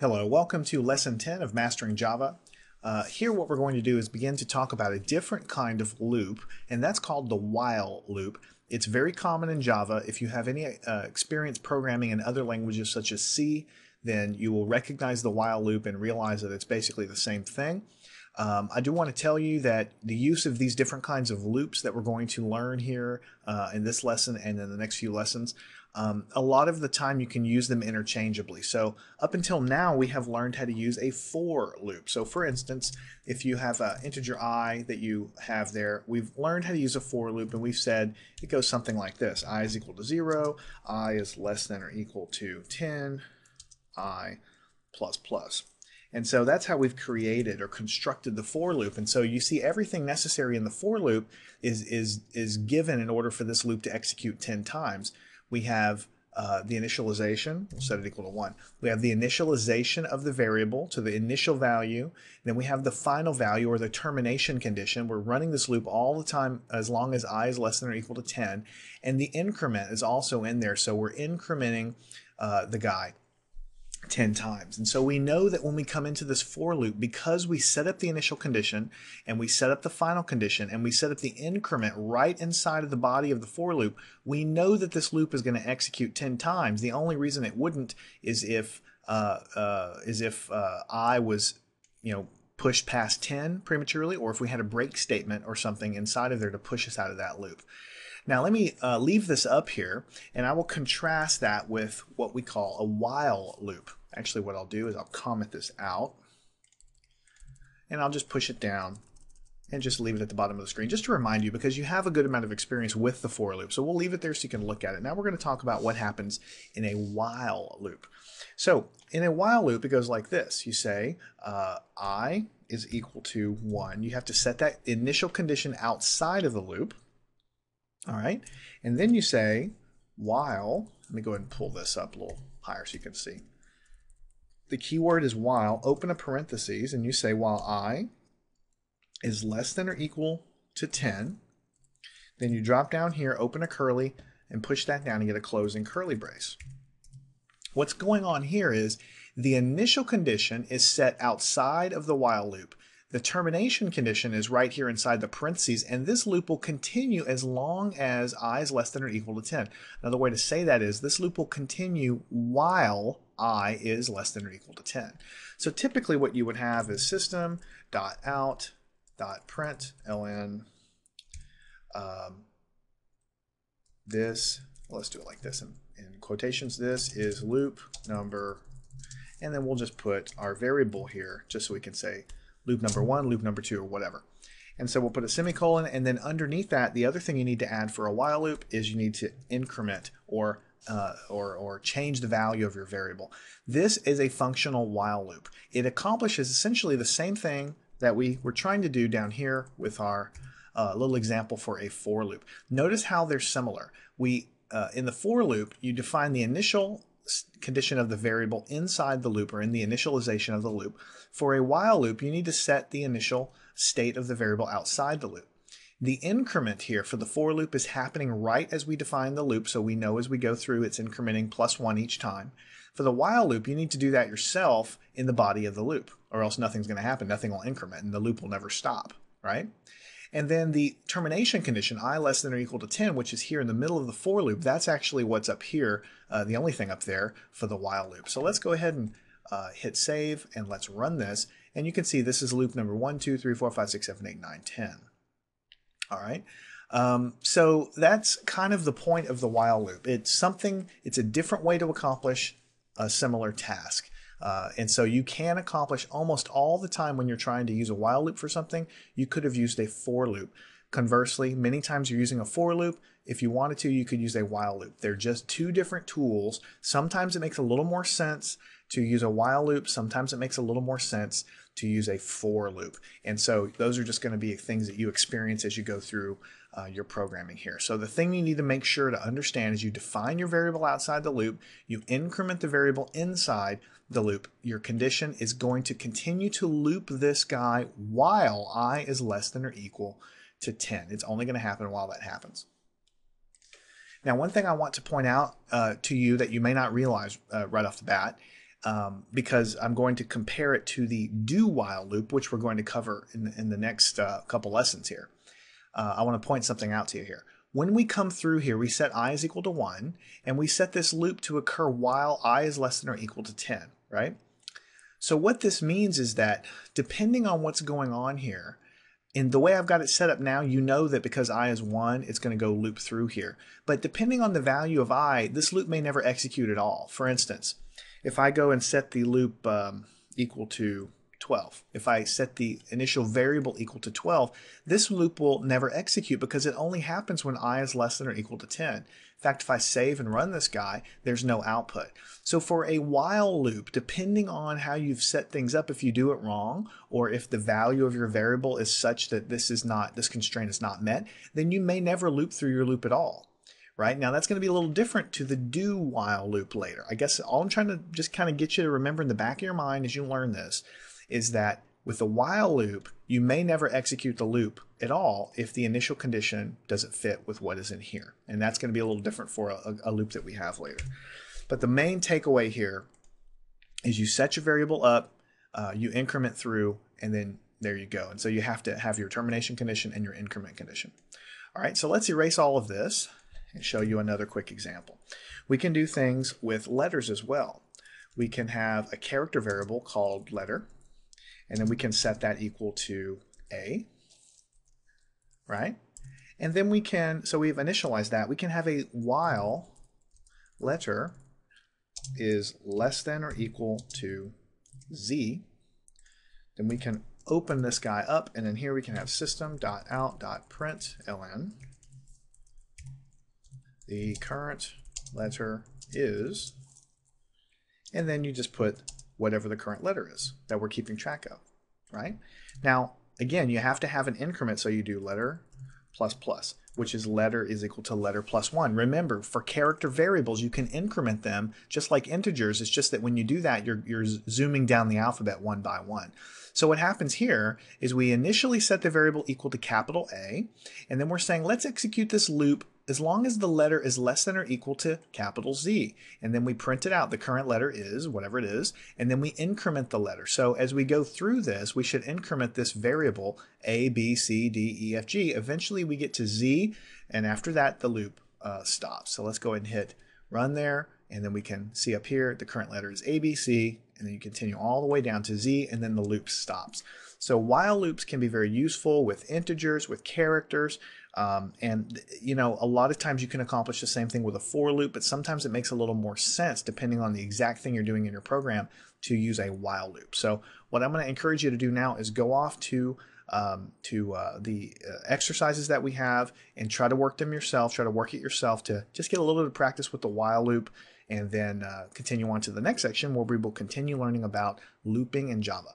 Hello, welcome to Lesson 10 of Mastering Java. Uh, here what we're going to do is begin to talk about a different kind of loop, and that's called the while loop. It's very common in Java. If you have any uh, experience programming in other languages such as C, then you will recognize the while loop and realize that it's basically the same thing. Um, I do want to tell you that the use of these different kinds of loops that we're going to learn here uh, in this lesson and in the next few lessons, um, a lot of the time you can use them interchangeably. So up until now, we have learned how to use a for loop. So for instance, if you have an integer i that you have there, we've learned how to use a for loop and we've said it goes something like this. i is equal to 0, i is less than or equal to 10, i plus plus. And so that's how we've created or constructed the for loop. And so you see everything necessary in the for loop is, is, is given in order for this loop to execute 10 times. We have uh, the initialization, we'll set it equal to 1. We have the initialization of the variable to the initial value. Then we have the final value or the termination condition. We're running this loop all the time as long as i is less than or equal to 10. And the increment is also in there, so we're incrementing uh, the guy. 10 times. And so we know that when we come into this for loop, because we set up the initial condition and we set up the final condition and we set up the increment right inside of the body of the for loop, we know that this loop is going to execute 10 times. The only reason it wouldn't is if uh, uh, is if uh, I was, you know, pushed past 10 prematurely or if we had a break statement or something inside of there to push us out of that loop. Now let me uh, leave this up here and I will contrast that with what we call a while loop. Actually what I'll do is I'll comment this out and I'll just push it down and just leave it at the bottom of the screen just to remind you because you have a good amount of experience with the for loop. So we'll leave it there so you can look at it. Now we're going to talk about what happens in a while loop. So in a while loop, it goes like this. You say uh, i is equal to 1. You have to set that initial condition outside of the loop. All right. And then you say while, let me go ahead and pull this up a little higher so you can see. The keyword is while, open a parentheses, and you say while i is less than or equal to 10. Then you drop down here, open a curly, and push that down and get a closing curly brace. What's going on here is the initial condition is set outside of the while loop. The termination condition is right here inside the parentheses, and this loop will continue as long as i is less than or equal to 10. Another way to say that is this loop will continue while i is less than or equal to 10. So typically what you would have is system dot out dot print ln um, this, let's do it like this in, in quotations, this is loop number, and then we'll just put our variable here just so we can say loop number one, loop number two, or whatever. And so we'll put a semicolon, and then underneath that, the other thing you need to add for a while loop is you need to increment or uh, or, or change the value of your variable. This is a functional while loop. It accomplishes essentially the same thing that we were trying to do down here with our uh, little example for a for loop. Notice how they're similar. We uh, In the for loop, you define the initial condition of the variable inside the loop or in the initialization of the loop. For a while loop, you need to set the initial state of the variable outside the loop. The increment here for the for loop is happening right as we define the loop, so we know as we go through it's incrementing plus one each time. For the while loop, you need to do that yourself in the body of the loop, or else nothing's going to happen. Nothing will increment, and the loop will never stop, right? And then the termination condition, i less than or equal to 10, which is here in the middle of the for loop, that's actually what's up here, uh, the only thing up there for the while loop. So let's go ahead and uh, hit save and let's run this. And you can see this is loop number 1, 2, 3, 4, 5, 6, 7, 8, 9, 10. All right. Um, so that's kind of the point of the while loop. It's something, it's a different way to accomplish a similar task. Uh, and so you can accomplish almost all the time when you're trying to use a while loop for something, you could have used a for loop. Conversely, many times you're using a for loop. If you wanted to, you could use a while loop. They're just two different tools. Sometimes it makes a little more sense to use a while loop. Sometimes it makes a little more sense to use a for loop. And so those are just going to be things that you experience as you go through uh, your programming here. So the thing you need to make sure to understand is you define your variable outside the loop, you increment the variable inside the loop. Your condition is going to continue to loop this guy while i is less than or equal to 10. It's only going to happen while that happens. Now, one thing I want to point out uh, to you that you may not realize uh, right off the bat um, because I'm going to compare it to the do while loop, which we're going to cover in, in the next uh, couple lessons here. Uh, I want to point something out to you here. When we come through here, we set i is equal to 1, and we set this loop to occur while i is less than or equal to 10, right? So what this means is that depending on what's going on here, in the way I've got it set up now, you know that because i is 1, it's going to go loop through here. But depending on the value of i, this loop may never execute at all. For instance, if I go and set the loop um, equal to 12, if I set the initial variable equal to 12, this loop will never execute because it only happens when i is less than or equal to 10. In fact, if I save and run this guy, there's no output. So for a while loop, depending on how you've set things up, if you do it wrong, or if the value of your variable is such that this is not, this constraint is not met, then you may never loop through your loop at all. Right now, that's going to be a little different to the do while loop later. I guess all I'm trying to just kind of get you to remember in the back of your mind as you learn this is that with the while loop, you may never execute the loop at all if the initial condition doesn't fit with what is in here. And that's going to be a little different for a, a loop that we have later. But the main takeaway here is you set your variable up, uh, you increment through, and then there you go. And so you have to have your termination condition and your increment condition. All right, so let's erase all of this and show you another quick example. We can do things with letters as well. We can have a character variable called letter, and then we can set that equal to A, right? And then we can, so we've initialized that, we can have a while letter is less than or equal to Z. Then we can open this guy up, and then here we can have system.out.println. The current letter is, and then you just put whatever the current letter is that we're keeping track of, right? Now, again, you have to have an increment, so you do letter plus plus, which is letter is equal to letter plus one. Remember, for character variables, you can increment them just like integers. It's just that when you do that, you're, you're zooming down the alphabet one by one. So what happens here is we initially set the variable equal to capital A, and then we're saying let's execute this loop as long as the letter is less than or equal to capital Z. And then we print it out. The current letter is whatever it is, and then we increment the letter. So as we go through this, we should increment this variable A, B, C, D, E, F, G. Eventually we get to Z, and after that the loop uh, stops. So let's go ahead and hit run there, and then we can see up here the current letter is A, B, C, and then you continue all the way down to Z, and then the loop stops. So while loops can be very useful with integers, with characters, um, and you know, a lot of times you can accomplish the same thing with a for loop, but sometimes it makes a little more sense depending on the exact thing you're doing in your program to use a while loop. So what I'm going to encourage you to do now is go off to um, to uh, the uh, exercises that we have and try to work them yourself. Try to work it yourself to just get a little bit of practice with the while loop, and then uh, continue on to the next section where we will continue learning about looping in Java.